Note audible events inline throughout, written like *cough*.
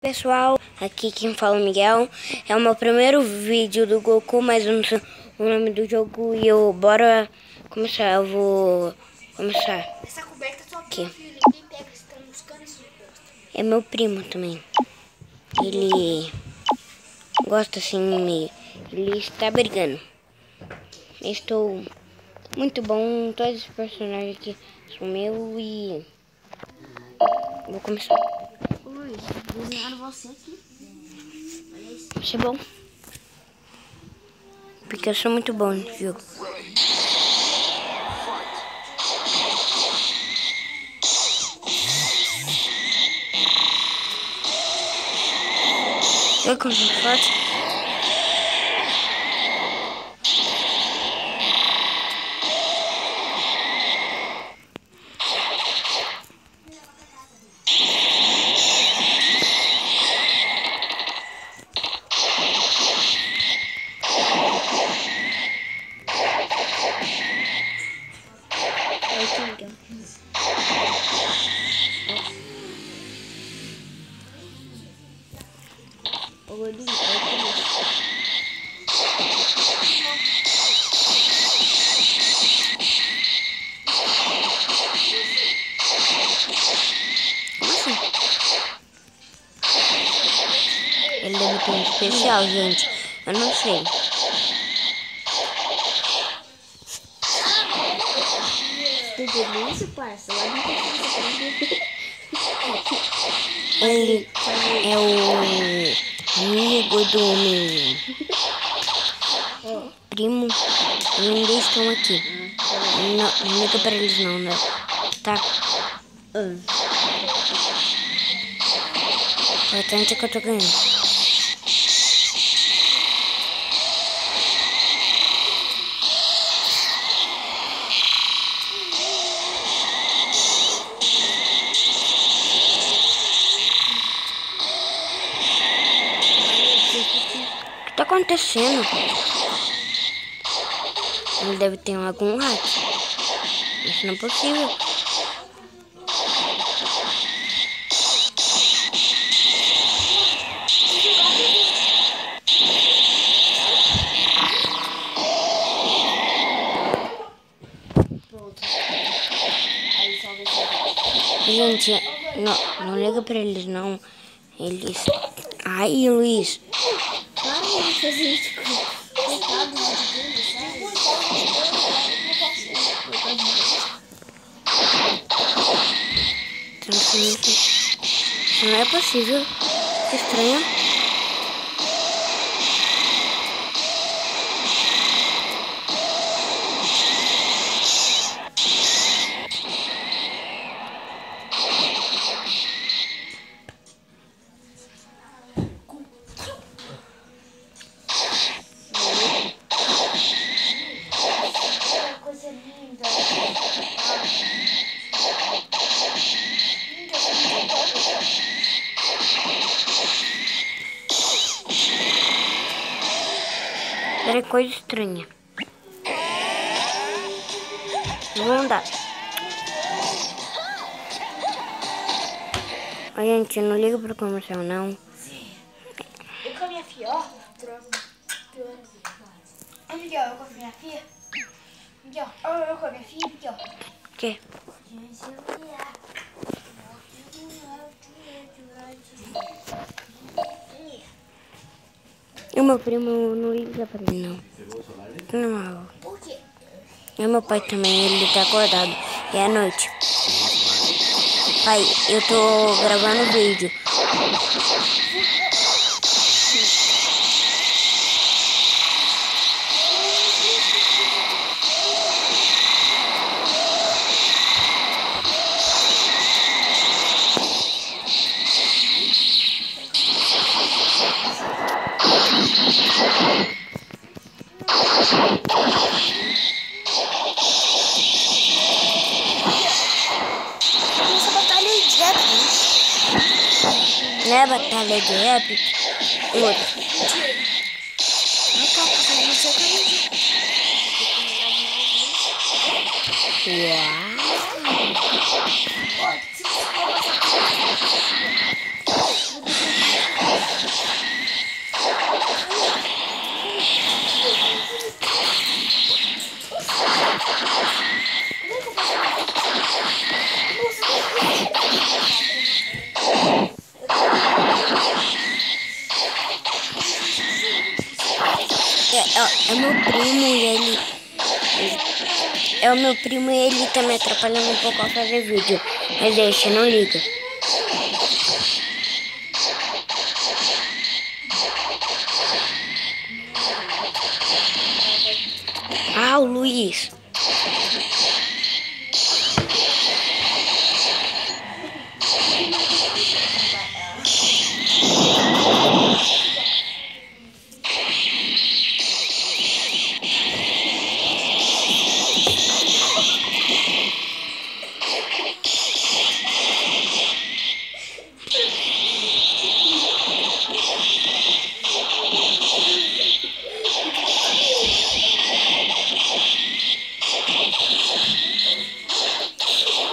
Pessoal, aqui quem fala é o Miguel. É o meu primeiro vídeo do Goku, mas eu não sei o nome do jogo e eu bora começar. Eu vou começar. Essa coberta é só Aqui. filho. Ninguém pega tá buscando. É meu primo também. Ele gosta assim meio. Ele está brigando. Estou muito bom. Todos os personagens aqui são meu e vou começar. Luiz, desenharam você aqui. Ser bom. Porque eu sou muito bom nesse jogo. Eu como forte. Especial, gente. Eu não sei. Tudo isso, parça? Lá não tem *laughs* Ele é o amigo do meu primo. E ainda estão aqui. Não, não liga pra eles não, né? Tá? Atenta que eu tô ganhando. Acontecendo? Ele deve ter algum hack. Isso não é possível. Gente, não, não liga pra eles não. Eles. Ai, Luiz. Para de fazer isso. Coitado de. Isso não é possível. Que estranho. Era coisa estranha. Vamos andar. Ó, gente, não liga pro comercial não. Eu com a minha filha, ó. Ô, Miguel, eu com a minha filha. Miguel, ó, eu com a minha filha, Miguel. O quê? E o meu primo não liga pra ele não. Não. Por quê? E meu pai também, ele tá acordado. E é noite. Pai, eu tô gravando vídeo. matar Led Rap. Outra. Uau. É o meu primo e ele tá me atrapalhando um pouco a fazer vídeo. Mas deixa, não liga.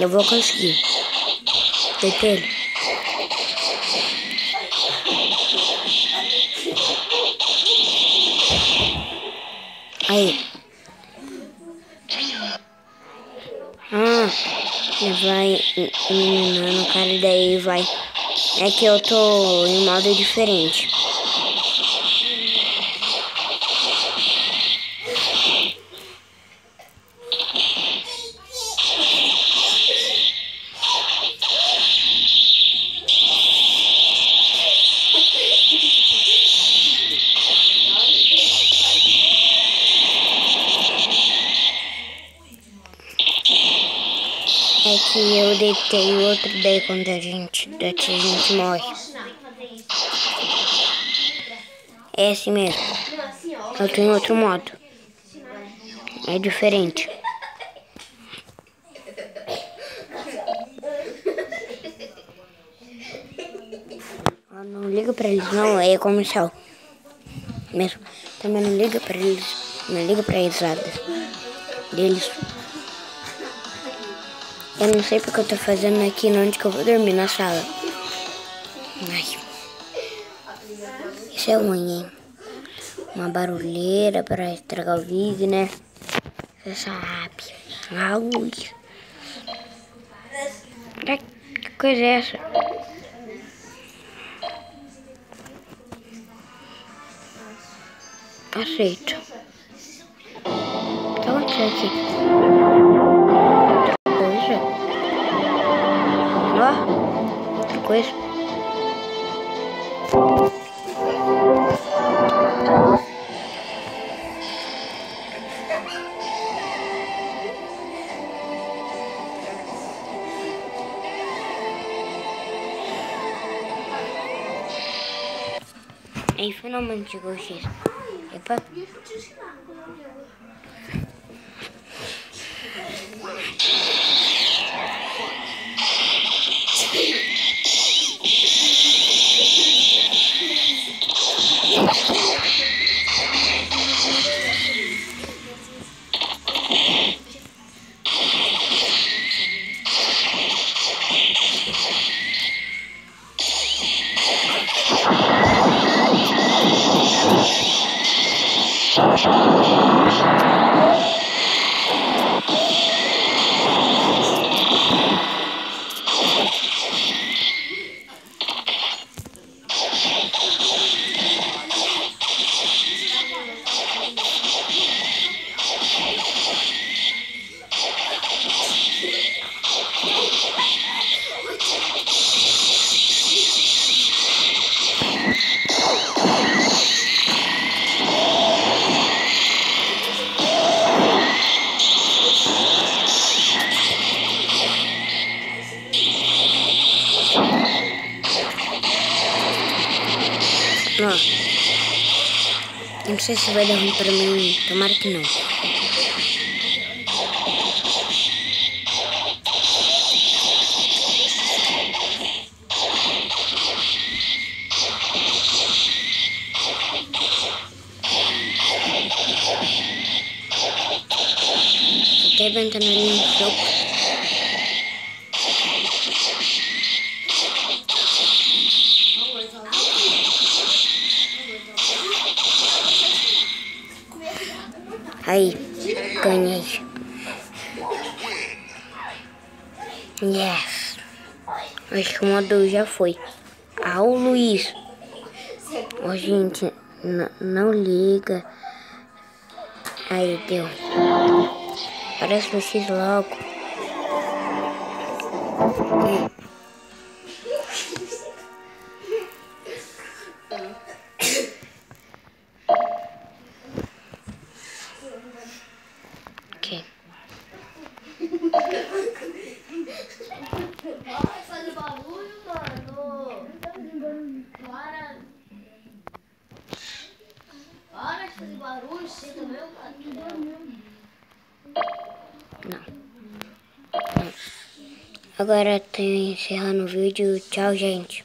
Eu vou conseguir. Ele. Aí. Ah, ele vai eliminando o cara e daí vai. É que eu tô em modo diferente. É que eu deitei o outro daí quando a gente, a gente morre. É assim mesmo. Eu tenho outro modo. É diferente. Ah, Não liga pra eles não, é comercial. Mesmo. Também não liga pra eles. Não liga pra risadas deles. Eu não sei porque eu tô fazendo aqui onde que eu vou dormir na sala. Ai. Isso é ruim, hein? Uma barulheira pra estragar o vídeo, né? Você sabe. Ai. Ai, Que coisa é essa? Aceito. Então, aqui? Que coisa. Aí finalmente chegou o X. Epa. Sei se vai dar ruim pra mim. Tomara que não. Até ventando ali Aí, ganhei. Yes. Acho que o modo já foi. Ah, o Luiz. Ô, gente, n- não liga. Aí, deu. Parece X logo. Agora tô encerrando o vídeo. Tchau, gente.